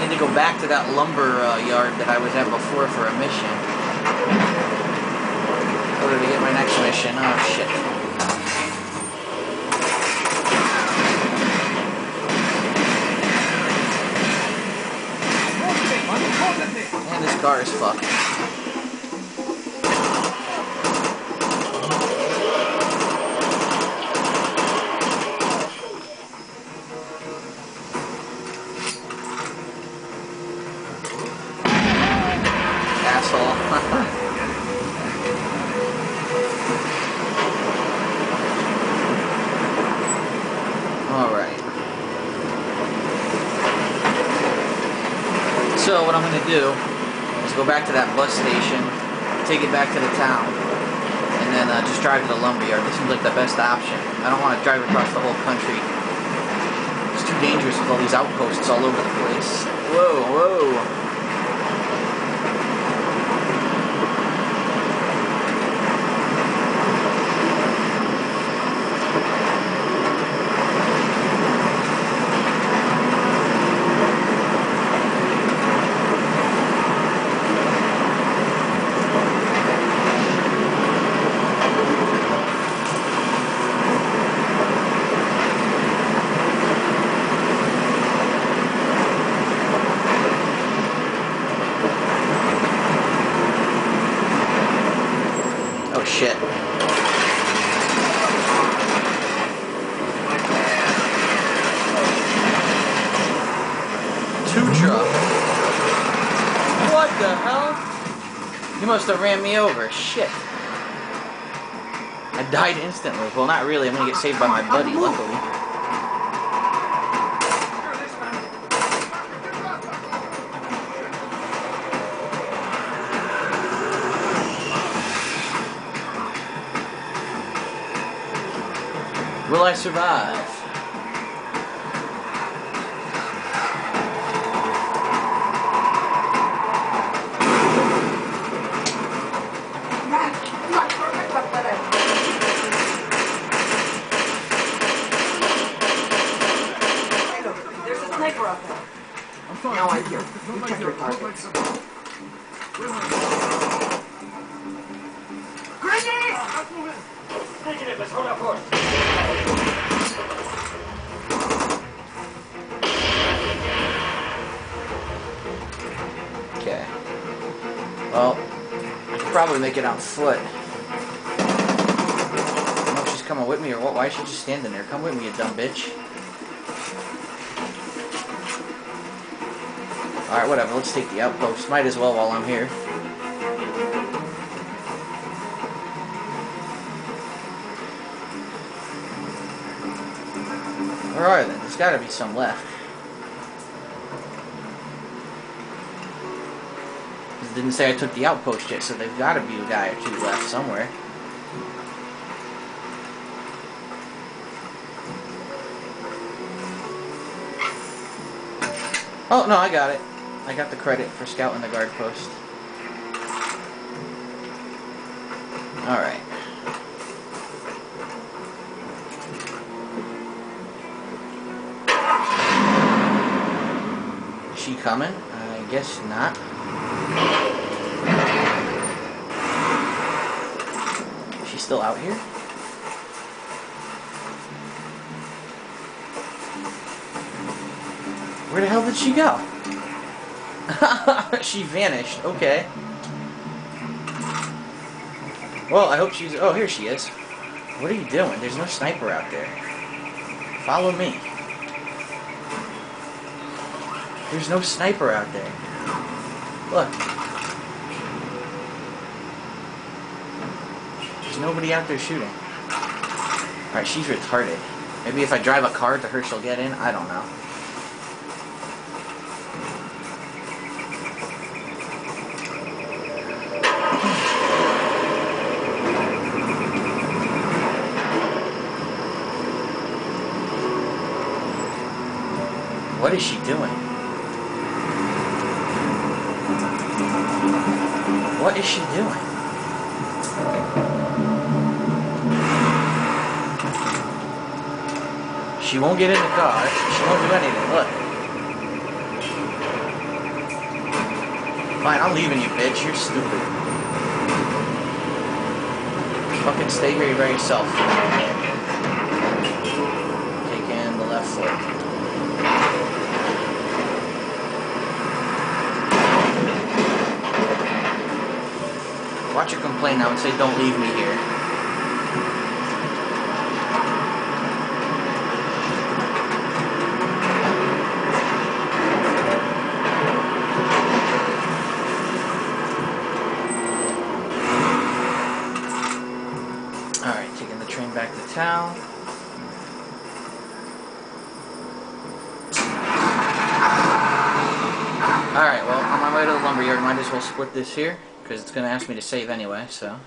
I need to go back to that lumber uh, yard that I was at before for a mission. In order to get my next mission. Oh shit. Man, this car is fucked. Asshole. Alright. So what I'm gonna do is go back to that bus station, take it back to the town, and then uh, just drive to the lumberyard. This seems like the best option. I don't want to drive across the whole country. It's too dangerous with all these outposts all over the place. Whoa, whoa. Oh shit. Two truck. What the hell? You must have ran me over. Shit. I died instantly. Well, not really. I'm gonna get saved by my buddy, luckily. Will I survive? There's a sniper up there. I'm fine. No, I'm here. Don't You like check your, your don't Okay. Well, I could probably make it on foot. I don't know if she's coming with me or what. Why is she just standing there? Come with me, you dumb bitch. Alright, whatever. Let's take the outpost. Might as well while I'm here. Where are they? There's gotta be some left. Didn't say I took the outpost yet, so there's gotta be a guy or two left somewhere. Oh, no, I got it. I got the credit for scouting the guard post. Alright. She coming? I guess not. She's still out here? Where the hell did she go? she vanished. Okay. Well, I hope she's... Oh, here she is. What are you doing? There's no sniper out there. Follow me. There's no sniper out there. Look. There's nobody out there shooting. Alright, she's retarded. Maybe if I drive a car to her, she'll get in? I don't know. What is she doing? What is she doing? She won't get in the car. She won't do anything. Look. Fine, I'm leaving you, bitch. You're stupid. Fucking stay here by yourself. Take in the left foot. Watch her complain now and say, don't leave me here. Alright, taking the train back to town. Alright, well, on my way to the lumberyard, might as well split this here, because it's going to ask me to save anyway, so.